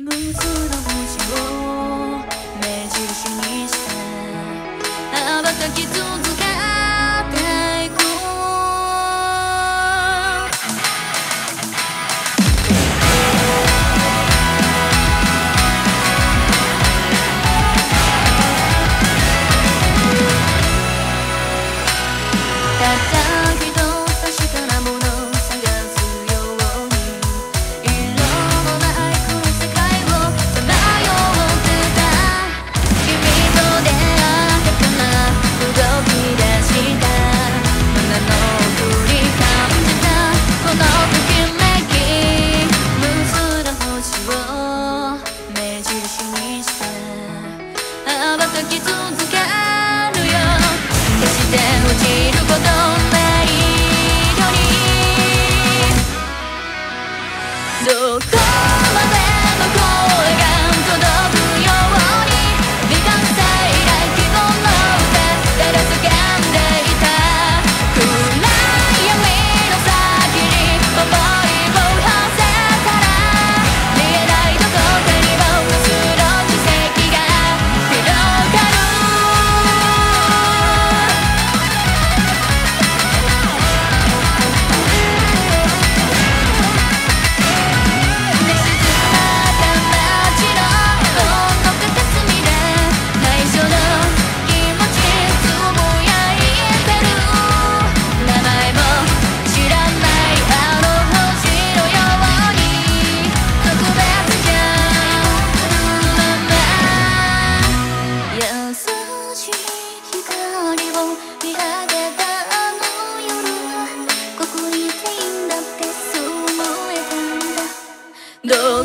無数の星を目印にして羽ばたきき続けるよ。決して落ちること見上げたあの夜ここにいていいんだってそう思えたんだ。